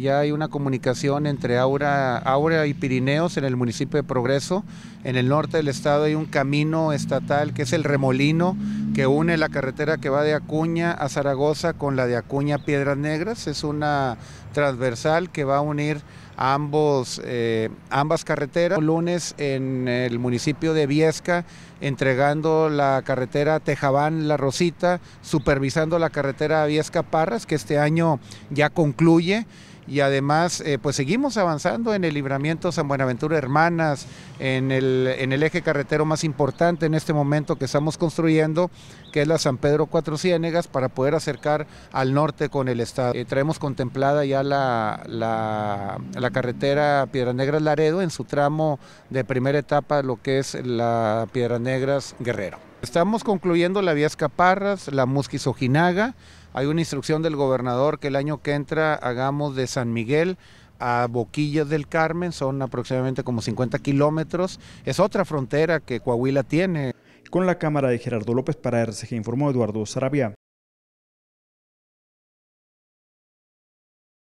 Ya hay una comunicación entre Aura, Aura y Pirineos en el municipio de Progreso. En el norte del estado hay un camino estatal que es el Remolino, que une la carretera que va de Acuña a Zaragoza con la de Acuña a Piedras Negras. Es una transversal que va a unir ambos, eh, ambas carreteras. Lunes en el municipio de Viesca, entregando la carretera Tejabán-La Rosita, supervisando la carretera Viesca-Parras, que este año ya concluye y además eh, pues seguimos avanzando en el libramiento San Buenaventura Hermanas, en el, en el eje carretero más importante en este momento que estamos construyendo, que es la San Pedro Cuatro Ciénegas, para poder acercar al norte con el estado. Eh, traemos contemplada ya la, la, carretera Piedras Negras Laredo en su tramo de primera etapa, lo que es la Piedras Negras Guerrero. Estamos concluyendo la vía Escaparras, la Musquis-Ojinaga. Hay una instrucción del gobernador que el año que entra hagamos de San Miguel a Boquillas del Carmen, son aproximadamente como 50 kilómetros. Es otra frontera que Coahuila tiene. Con la cámara de Gerardo López para RCG informó Eduardo Sarabia.